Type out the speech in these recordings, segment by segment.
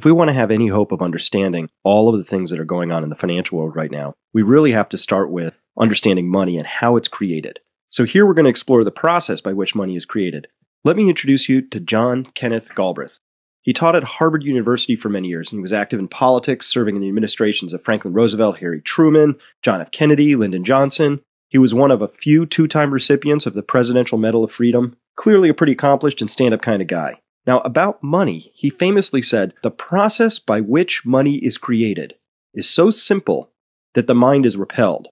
If we want to have any hope of understanding all of the things that are going on in the financial world right now, we really have to start with understanding money and how it's created. So here we're going to explore the process by which money is created. Let me introduce you to John Kenneth Galbraith. He taught at Harvard University for many years and was active in politics, serving in the administrations of Franklin Roosevelt, Harry Truman, John F. Kennedy, Lyndon Johnson. He was one of a few two time recipients of the Presidential Medal of Freedom. Clearly a pretty accomplished and stand up kind of guy. Now, about money, he famously said, The process by which money is created is so simple that the mind is repelled.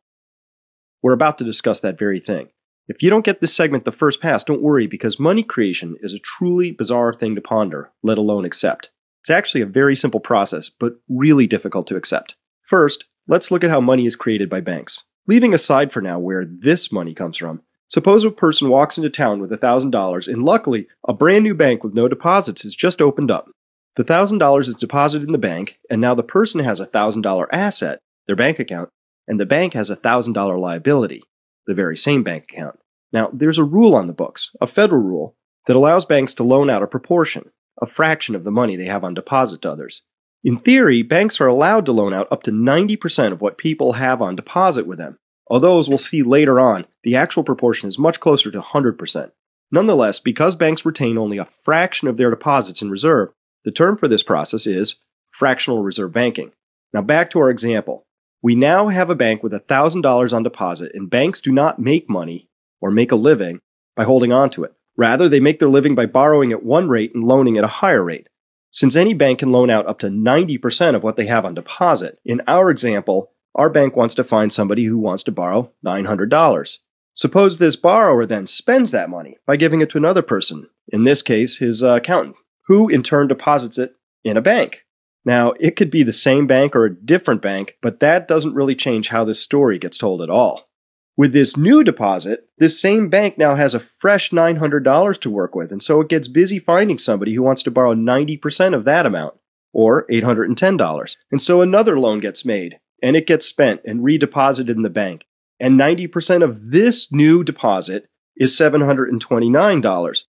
We're about to discuss that very thing. If you don't get this segment the first pass, don't worry because money creation is a truly bizarre thing to ponder, let alone accept. It's actually a very simple process, but really difficult to accept. First, let's look at how money is created by banks. Leaving aside for now where this money comes from, Suppose a person walks into town with $1,000 and luckily a brand new bank with no deposits has just opened up. The $1,000 is deposited in the bank and now the person has a $1,000 asset, their bank account, and the bank has a $1,000 liability, the very same bank account. Now, there's a rule on the books, a federal rule, that allows banks to loan out a proportion, a fraction of the money they have on deposit to others. In theory, banks are allowed to loan out up to 90% of what people have on deposit with them, although as we'll see later on, the actual proportion is much closer to 100%. Nonetheless, because banks retain only a fraction of their deposits in reserve, the term for this process is fractional reserve banking. Now back to our example. We now have a bank with $1,000 on deposit, and banks do not make money or make a living by holding on to it. Rather, they make their living by borrowing at one rate and loaning at a higher rate. Since any bank can loan out up to 90% of what they have on deposit, in our example, our bank wants to find somebody who wants to borrow $900. Suppose this borrower then spends that money by giving it to another person, in this case, his uh, accountant, who in turn deposits it in a bank. Now, it could be the same bank or a different bank, but that doesn't really change how this story gets told at all. With this new deposit, this same bank now has a fresh $900 to work with, and so it gets busy finding somebody who wants to borrow 90% of that amount, or $810. And so another loan gets made, and it gets spent and redeposited in the bank. And 90% of this new deposit is $729,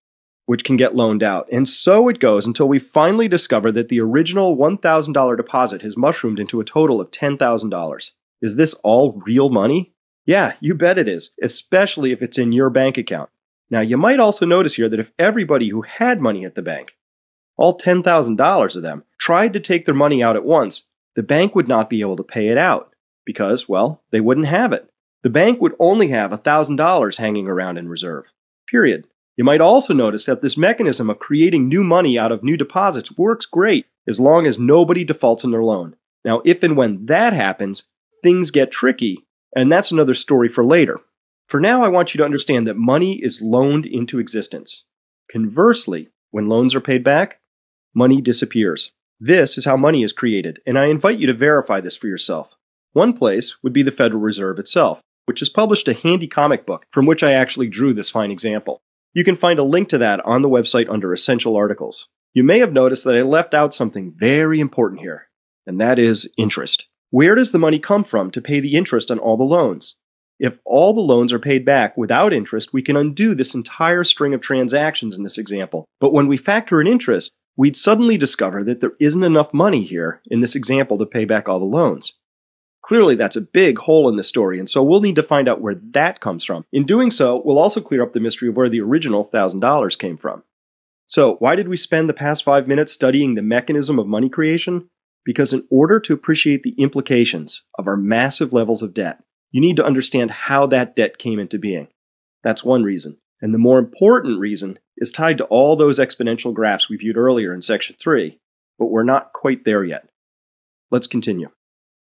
which can get loaned out. And so it goes until we finally discover that the original $1,000 deposit has mushroomed into a total of $10,000. Is this all real money? Yeah, you bet it is, especially if it's in your bank account. Now, you might also notice here that if everybody who had money at the bank, all $10,000 of them, tried to take their money out at once, the bank would not be able to pay it out because, well, they wouldn't have it. The bank would only have $1,000 hanging around in reserve. Period. You might also notice that this mechanism of creating new money out of new deposits works great as long as nobody defaults on their loan. Now, if and when that happens, things get tricky, and that's another story for later. For now, I want you to understand that money is loaned into existence. Conversely, when loans are paid back, money disappears. This is how money is created, and I invite you to verify this for yourself. One place would be the Federal Reserve itself, which has published a handy comic book from which I actually drew this fine example. You can find a link to that on the website under Essential Articles. You may have noticed that I left out something very important here, and that is interest. Where does the money come from to pay the interest on all the loans? If all the loans are paid back without interest, we can undo this entire string of transactions in this example. But when we factor in interest, we'd suddenly discover that there isn't enough money here in this example to pay back all the loans. Clearly, that's a big hole in the story, and so we'll need to find out where that comes from. In doing so, we'll also clear up the mystery of where the original $1,000 came from. So, why did we spend the past five minutes studying the mechanism of money creation? Because in order to appreciate the implications of our massive levels of debt, you need to understand how that debt came into being. That's one reason. And the more important reason is tied to all those exponential graphs we viewed earlier in section 3, but we're not quite there yet. Let's continue.